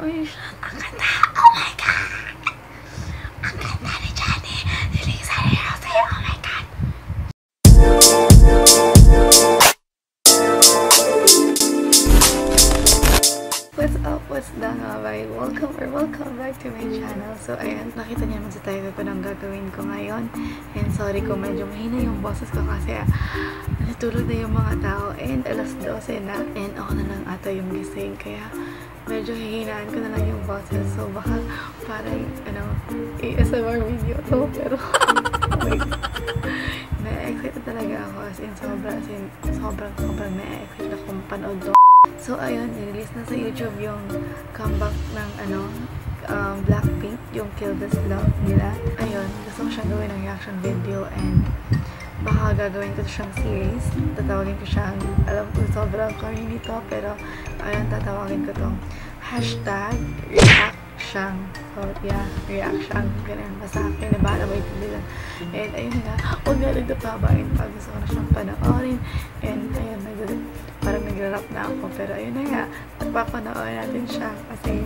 Uy, ang ganda. Oh my God. Ang ganda ni Johnny. Ni Lisa ni Rosé. Oh my God. What's up? What's mga bay? Welcome or welcome back to my channel. So, ayan, nakita niyo naman sa tayo ko ng gagawin ko ngayon. And sorry kung medyo mahina yung boses ko kasi ah, natulog na yung mga tao. And alas 12 na. And ako na lang ata yung gising. Kaya medyo hihinaan ko na lang yung boses. So, baka parang, ano, ASMR video to. Pero. Na-excited talaga ako. As in, sobrang, as in, sobrang, sobrang na-excited ako mapanood to. So, ayun, nirelease na sa YouTube yung comeback ng, ano, um, Blackpink, yung Kill This Love nila. Ayun, gusto ko siyang gawin ng reaction video and baka gagawin ko siyang series. Tatawagin ko siyang, alam ko sobrang corny nito, pero ayun, tatawagin ko tong hashtag reaction. So, yeah, reaction. Ganun, basta akin na bahala mo itindihan. And ayun nga, huwag na rin tapabain pa. Gusto ko na siyang panoorin. And ayun, nag parang nag-rap na ako. Pero ayun na nga, papanoorin natin siya. Kasi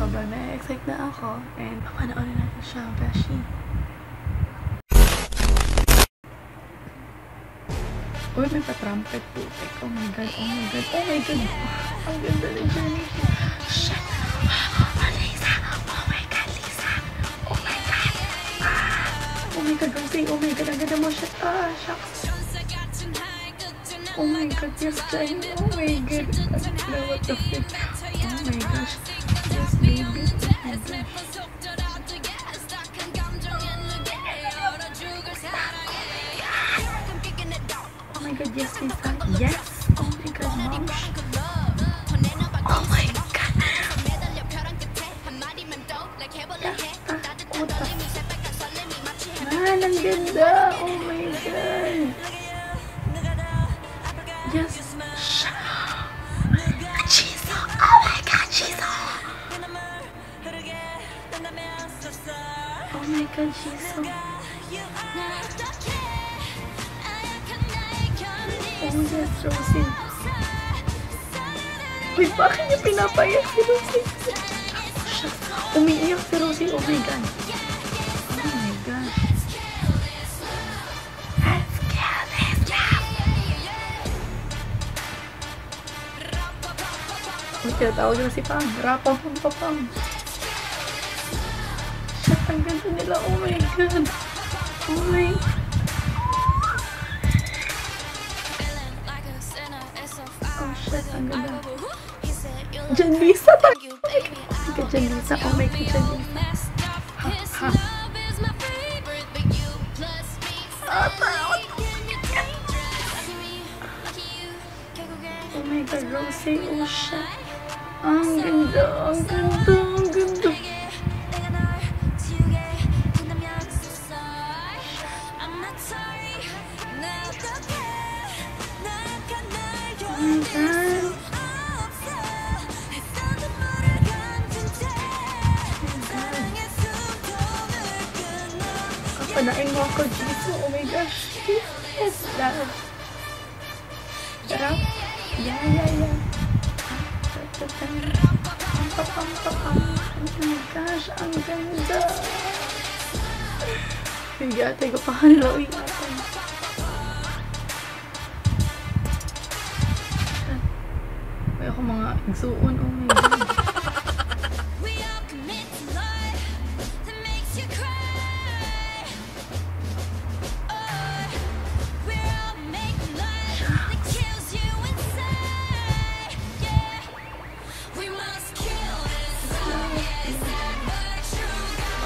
sobrang na-excite na ako. And papanoorin natin siya, Beshi. Uy, may pa-trumpet putik. Oh my God, oh my God, oh my God. Ang ganda ni Jenny. Shut up. Oh, my God, Lisa. Oh my God. Ah. Oh my God, Rosie. Oh my God, ang ganda mo. Shut Ah, shucks. Oh my God, yes, Jenny. Oh my God. Ano, what the fuck? Oh my gosh. Yes, baby. Oh my gosh. Oh my God, yes, Lisa. Yes. Oh my God, mom. Oh my God. Man, ang ganda. Yes. Jisoo. Oh my God, Jisoo. Oh my God, Jisoo. Oh yes, Rosie. Uy, bakit niya pinapayak si Rosie? Umiiyak si Rosie. Oh my God. Uy, tinatawag na si Pam. Rapang pam pam pam. Shit, ang ganda nila. Oh my God. Oh my Oh shit, ang ganda. Jan Lisa. Oh my God, Jan Lisa. Oh my God, Rosie. Oh shit. Ang ganda, ang ganda, ang ganda. Oh my God. Kapanain mo ako, Jisoo. Oh my gosh. Yes, love. Sarap. Yeah, yeah, yeah. Oh my gosh, ang ganda. Higate ko pa kanila. Uy, ate. Ay, ako mga igsuon. Oh my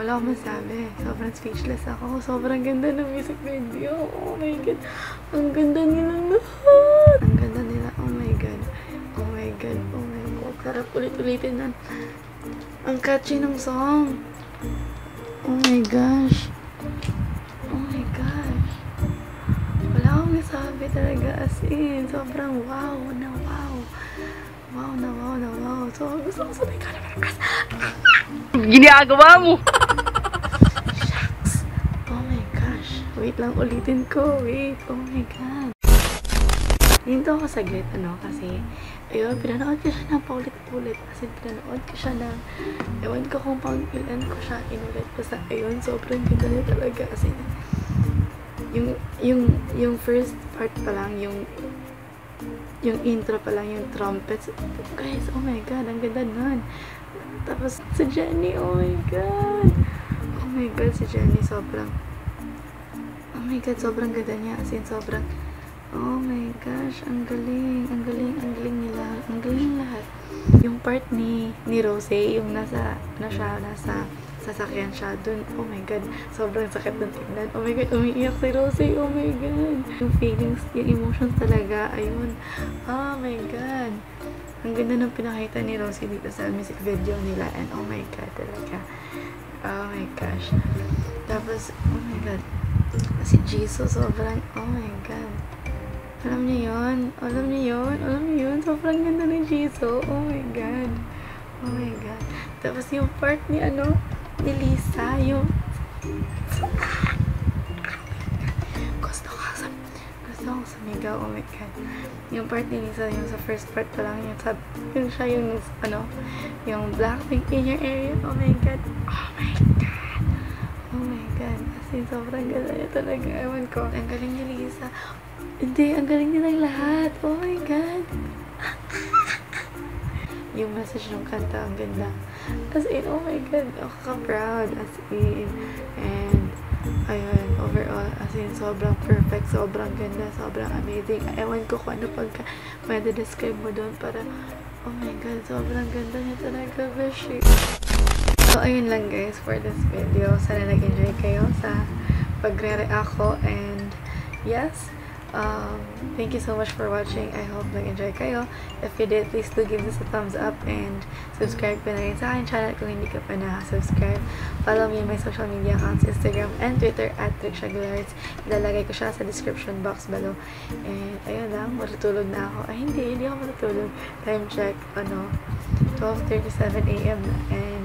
Wala akong masabi. Sobrang speechless ako. Sobrang ganda ng music video. Oh my God. Ang ganda nila lahat. Ang ganda nila. Oh my God. Oh my God. Oh my God. Sarap ulit-ulitin nun. Ang catchy ng song. Oh my gosh. Oh my gosh. Wala akong masabi talaga as in. Sobrang wow na wow. Wow na wow na wow. So, gusto ko sabay ka na malakas. Ginagawa mo! Shucks. Oh my gosh. Wait lang, ulitin ko. Wait. Oh my God. Hinto ako saglit, ano, kasi, ayun, pinanood ko siya ng paulit-ulit. Kasi pinanood ko siya ng, ewan ko kung pang ilan ko siya inulit. Basta, ayun, sobrang ganda niya talaga. Kasi, yung, yung, yung first part pa lang, yung, yung intro pa lang, yung trumpets. Guys, oh my God, ang ganda nun. Tapos, si Jenny, oh my God. Oh my God, si Jenny, sobrang, oh my God, sobrang ganda niya. As in, sobrang, oh my gosh, ang galing, ang galing, ang galing nila, ang galing lahat. Yung part ni, ni Rose, yung nasa, na siya, nasa, sasakyan siya dun, oh my god, sobrang sakit ng tignan. Oh my god, umiiyak si Rose, oh my god. Yung feelings, yung emotions talaga, ayun. Oh my god. Ang ganda ng pinakita ni Rosie dito sa music video nila and oh my god talaga. Oh my gosh. Tapos, oh my god. Si Jesus, sobrang, oh my god. Alam niyo yun? Alam niyo yun? Alam niyo yun? Sobrang ganda ni Jesus. Oh my god. Oh my god. Tapos yung part ni ano, ni Lisa, yung sumigaw, oh my god. Yung part ni Lisa, yung sa first part pa lang, yung, sab, yung siya yung, ano, yung Blackpink in your area, oh my god. Oh my god. Oh my god. As in, sobrang ganda niya talaga. Ewan ko. Ang galing ni Lisa. Hindi, ang galing nilang lahat. Oh my god. yung message ng kanta, ang ganda. As in, oh my god, ako ka-proud. As in, and, ayun, overall, as in, sobrang perfect, sobrang ganda, sobrang amazing. Ewan ko kung ano pagka, pwede describe mo doon para, oh my god, sobrang ganda niya talaga, beshi. So, ayun lang guys for this video. Sana nag-enjoy kayo sa pagre-react ko and yes, um, thank you so much for watching. I hope nag-enjoy kayo. If you did, please do give this a thumbs up and subscribe pa na rin sa akin channel kung hindi ka pa na-subscribe. Follow me on my social media accounts, Instagram and Twitter at Tricia Glards. Ilalagay ko siya sa description box below. And ayun lang, matutulog na ako. Ay, hindi, hindi ako matutulog. Time check, ano, 12.37 a.m. And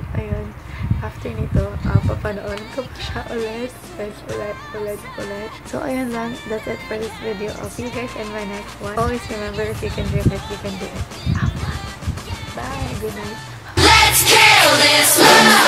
after nito, ah, uh, papanoorin ko pa siya ulit, ulit, ulit, ulit, ulit. So, ayun lang. That's it for this video. I'll see you guys in my next one. Always remember, if you can do it, you can do it. Bye! Good night! Let's kill this love!